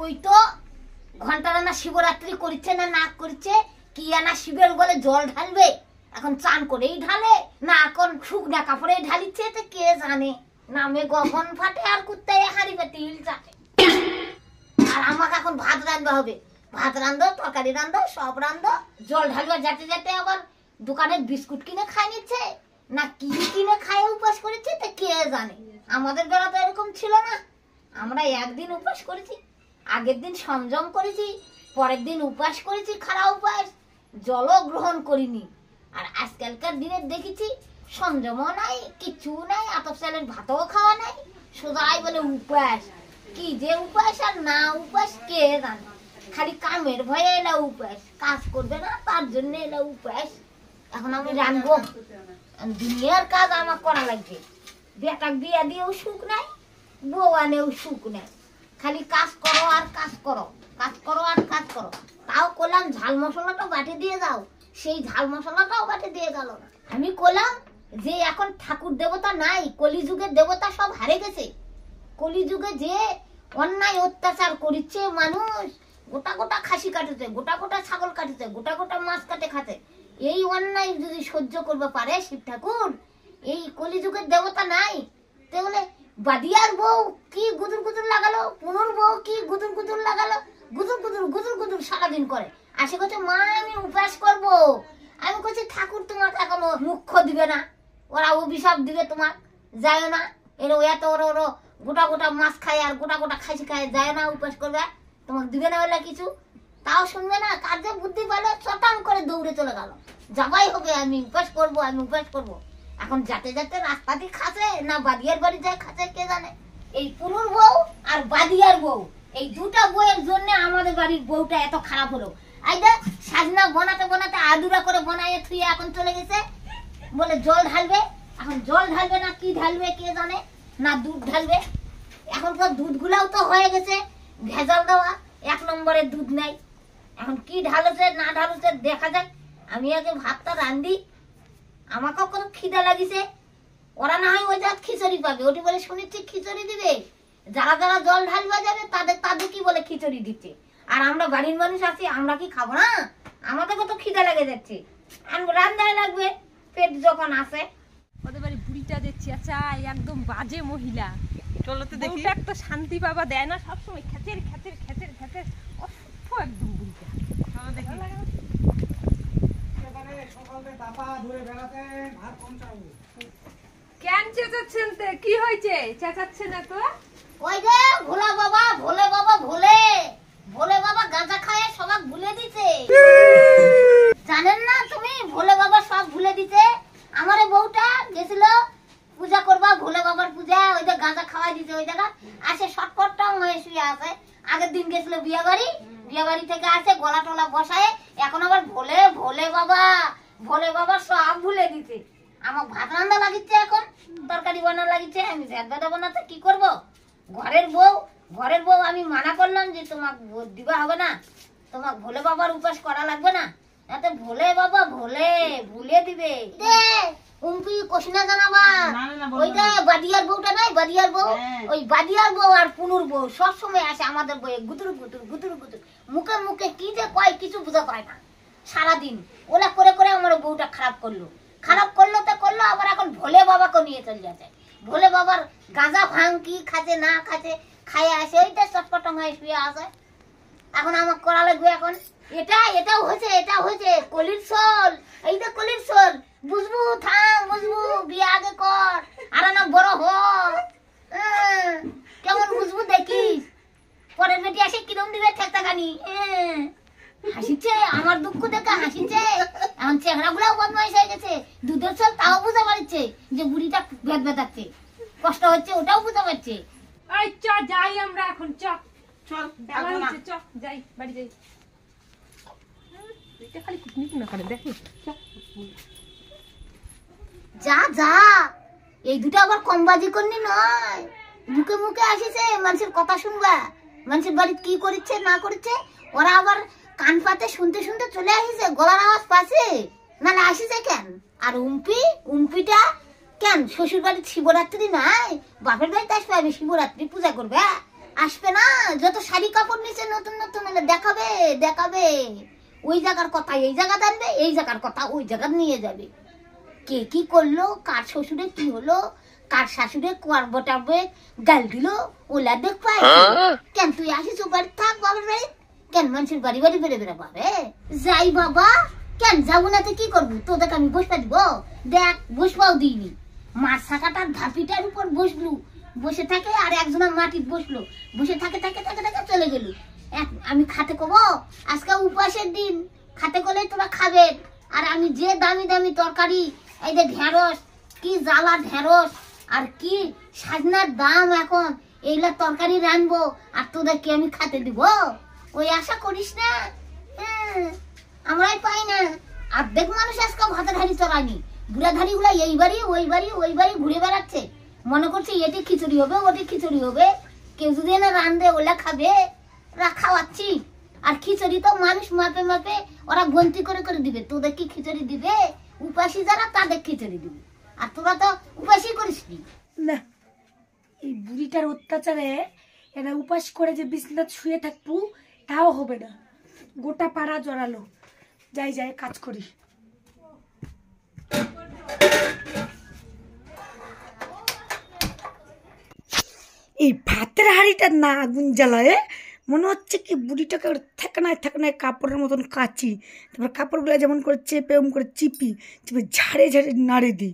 ওই তো ঘন্টারা না শিবরাত্রি করছে না না করছে, কি না শিবের বলে জল ঢালবে? এখন চান করেই ঢালে, না এখন শুকনা কাপড়ে ঢালিচ্ছে তো কে জানে? নামে গগন ফাটে আর কুত্তায় হাড়ি পেতে ইল চাটে। আর আমাকে এখন ভাত রাঁধতে হবে। ভাত রান্ধো, তরকারি রান্ধো, সব রান্ধো, জল ঢালবা যাতে যাতে আবার দোকানে বিস্কুট কিনে খাই নিচ্ছে, না কি কিনে খায় উপাস করেছে তা কে জানে? আমাদের বেলা তো এরকম ছিল না। আমরা একদিন উপাস করেছি। আগের দিন সংযম করেছি, পরের দিন উপাস করেছি, খারাপ উপাস, জলও গ্রহণ করিনি। আর আজকালকার দিনে দেখেছি, সংযমও নাই কিচ্ছু নাই, আতপ চালের ভাতও খাওয়া নাই সোজাই বলে উপাস। কি যে উপাস আর না উপাস, কে জানে? খালি কামের ভয়ে এলা উপাস, কাজ করবে না, তার জন্য এলা উপাস। এখন আমি রানবো দুনিয়ার কাজ আমার করা লাগবে। বেটাক বিয়া দিয়েও সুখ নাই, বউ আনেও সুখ নাই। খালি কাজ করো আর কাজ করো। কাজ করো আর কাজ করো। তাও করলাম ঝাল মশলাটাও বাটে দিয়ে দাও। সেই ঝাল মশলাটাও বাটে দিয়ে গেল। আমি করলাম যে এখন ঠাকুর দেবতা নাই, কলিযুগের দেবতা সব হারে গেছে। কলিযুগে যে অন্যায় অত্যাচার করিচ্ছে মানুষ, গোটা গোটা খাসি কাটুতে গোটা গোটা ছাগল কাটুতে গোটা গোটা মাছ কাটে খাতে এই অন্যায় যদি সহ্য করবে পারে শিব ঠাকুর, এই কলিযুগের দেবতা নাই, তাহলে বাদিয়ার বউ কি গুদুর গুদুর লাগালো? পুনর বউ কি গুদুর গুদুর লাগালো? গুদুর গুদুর গুদুর গুদুর সারাদিন করে। আসে করছে মা, আমি উপাস করব। আমি করছি ঠাকুর তোমাকে এখনও মুখ্য দিবে না। ওরা অভিশাপ দিবে তোমার। যায় না। এর, এত ওর ওর, গোটা গোটা মাছ খায় আর গোটা গোটা খাসি খায়। যায় না উপাস করবে। তোমাকে দিবে না বলে কিছু? তাও শুনবে না। কাজে বুদ্ধি পালে চটাম করে দৌড়ে চলে গেল। যাবাই হবে আমি উপাস করব, আমি উপাস করব। এখন যাতে যাতে রাস্তা দিয়ে খাসে না বাদিয়ার বাড়ি যায় খাসে কে জানে? এই পুরুর বউ আর বাদিয়ার বউ। এই দুটা বউয়ের জন্য আমাদের বাড়ির বউটা এত খারাপ হলো। এই দেখ সাজনা বানাতে বানাতে আদুরা করে বানায় থুয়ে এখন চলে গেছে। বলে জল ঢালবে। এখন জল ঢালবে না কি ঢালবে, কে জানে? না দুধ ঢালবে। এখন তো দুধগুলাও তো হয়ে গেছে, ভেজাল দেওয়া। এক নম্বরের দুধ নাই। এখন কি ঢালছে, না ঢালছে, দেখা যাক। আমি আগে ভাতটা রান্ধি। আমাকেও কোনো খিদা লাগিছে। ওরা না হয় ওই জাত খিচুড়ি পাবে। ওটি বলে শুনেছি খিচুড়ি দিবে? যারা যারা জল ঢালবা যাবে তাদের তাদের কি বলে খিচুড়ি দিচ্ছে। আর আমরা বাড়ির মানুষ আছি আমরা কি খাব না? আমাদেরকে কত খিদা লেগে যাচ্ছে। আর রান্নায় লাগবে। পেট যখন আসে ওদের বাড়ি বুড়িটা যে চেঁচায় একদম বাজে মহিলা। চলো তো দেখি। একটা শান্তি পাবা দেয় না সবসময় খেতের খেতের খেতের খেতের। অসভ্য একদম বুড়িটা। চলো দেখি। কেন চেঁচাচ্ছেন তে? কি হয়েছে? চেঁচাচ্ছেন এত? ওই যে ভোলা বাবা, ভোলে বাবা ভোলে। ভোলে বাবা গাঁজা খায়, সবাক ভুলে দিতে জানেন না তুমি? ভোলে বাবা সব ভুলে দিতে আমার বউটা গেছিল পূজা করবা, ভোলে বাবার পূজা, ওই যে গাঁজা খাওয়াই দিতে ওই জায়গা আসে শটপট টং হয়ে শুয়ে আছে। আগের দিন গেছিল বিয়া বাড়ি বিয়া বাড়ি থেকে আসে, গলা টলা বসায় এখন আবার ভোলে ভোলে বাবা ভোলে বাবা সব ভুলে দিতে আমার ভাত রান্না লাগিচ্ছে এখন, তরকারি বানা লাগিচ্ছে, আমি দেব না তো কি করব? ঘরের বউ ঘরের বউ, আমি মানা করলাম যে তোমাক দিবা হবে না। তোমাক ভোলে বাবার উপাস করা লাগবে না। এত ভোলে বাবা ভোলে, ভুলে দিবে। উম্পি কোশিনা জানাবা না, না, না, বলব ওইটা বাদিয়ার বউটা নাই বাদিয়ার বউ। হ্যাঁ। ওই বাদিয়ার বউ আর পুনুর বউ সব সময় আসে আমাদের বইয়ে গুতুর গুতুর গুতুর গুতুর। মুখে মুখে কি যে কয় কিছু বুঝা পায় না। সারাদিন ওলা করে করে আমার বউটা খারাপ করল। খারাপ করল তো করল আবার এখন ভোলে বাবাকে নিয়ে চলে যাচ্ছে। ভোলে বাবার গাঁজা ভাঙ কি খাচ্ছে না খাচ্ছে খাইয়ে আসে এইটা চটপটং হয়ে শুয়ে আসে এখন আমার করা লাগবে এখন। এটা এটাও হয়েছে এটা হয়েছে। কলির সোল এইটা কলির সোল বুঝবু থাম বুঝবু বিয়ে আগে কর। আর না বড় হ। কেমন বুঝবু দেখিস পরের বেটি আসে কিরম দিবে ঠেকতা খানি হাসিছে আমার দুঃখ দেখে হাসিছে এখন চেহারা গুলাও বদমাইশ হয়ে গেছে। দুধের চল তাও বুঝতে পারছে যে বুড়িটা ভেদ ভেদাচ্ছে। কষ্ট হচ্ছে ওটাও বুঝতে পারছে। এই চ যাই আমরা এখন চ। চল চ যাই বাড়ি যাই। এটা খালি কুটনি না করে দেখি। চ। যা যা। এই দুটো আবার কমবাজি করনি নয়। মুখে মুখে আসিছে, মানুষের কথা শুনবা। মানুষের বাড়ি কি করিচ্ছে না করিচ্ছে ওরা আবার কান পাতে শুনতে শুনতে চলে আসিছে, গলার আওয়াজ পাচ্ছে। নাহলে আসিছে কেন? আর উম্পি, উম্পিটা কেন? শ্বশুর বাড়ির শিবরাত্রি নাই? বাপের বাড়িতে আসবে, আমি শিবরাত্রি পূজা করবে। আসবে না, যত শাড়ি কাপড় নিচে নতুন নতুন এলে দেখাবে দেখাবে। ওই জায়গার কথা এই জায়গা আনবে, এই জায়গার কথা ওই জায়গা নিয়ে যাবে। কে কি করল? কার শ্বশুরে কি হলো? কার শাশুড়ে কোয়ার বটাবে গাল দিল? ওলা দেখ পাই কেন তুই আসিস বাড়ি? থাক বাবার বাড়ি কেন মানুষের বাড়ি বাড়ি বেড়ে বেড়ে পাবে যাই বাবা। কেন যাব না তো কি করব? তোদেরকে আমি বসতে দিব দেখ বসবাও দিইনি। মার শাখাটার ধাপিটার উপর বসলু। বসে থাকে আর একজনা মাটির বসল। বসে থাকে থাকে থাকে থাকে চলে গেল। আমি খাতে কব? আজকে উপাসের দিন। খাতে করলে তোরা খাবে। আর আমি যে দামি দামি তরকারি এই যে ঢেঁড়স কি জ্বালা ঢেঁড়স আর কি সাজনার দাম এখন। এইগুলা তরকারি রানবো আর তোদেরকে আমি খাতে দিব? ওই আশা করিস না? হ্যাঁ, আমরাই পাই না। অর্ধেক মানুষ আজকে ভাতের হাড়ি চড়ানি বুড়া ধাড়ি গুলা এই বাড়ি ওই বাড়ি ওই বাড়ি ঘুরে বেড়াচ্ছে। মনে করছে এটি খিচুড়ি হবে ওটি খিচুড়ি হবে। কেউ যদি না রান্ধে ওলা খাবে। ওরা খাওয়াচ্ছি। আর খিচুড়ি তো মানুষ মাপে মাপে ওরা গন্তি করে করে দিবে। তোদের কি খিচুড়ি দিবে? উপাসী যারা, তাদের খিচুড়ি দিবে। আর তোরা তো উপাসই করিস নি, এই বুড়িটার অত্যাচারে এরা উপাস করে যে বিছনাথ শুয়ে থাকব, তাও হবে না। গোটা পাড়া জড়ালো। যাই যাই, কাজ করি এই ভাতের হাঁড়িটা না আগুন জ্বালায় মনে হচ্ছে কি বুড়িটাকে থেকনায় থেকনায় কাপড়ের মতন কাচি। তারপর কাপড়গুলো যেমন করে চেপে, ওম করে চিপি, চিপে ঝাড়ে ঝাড়ে নাড়ে দিই।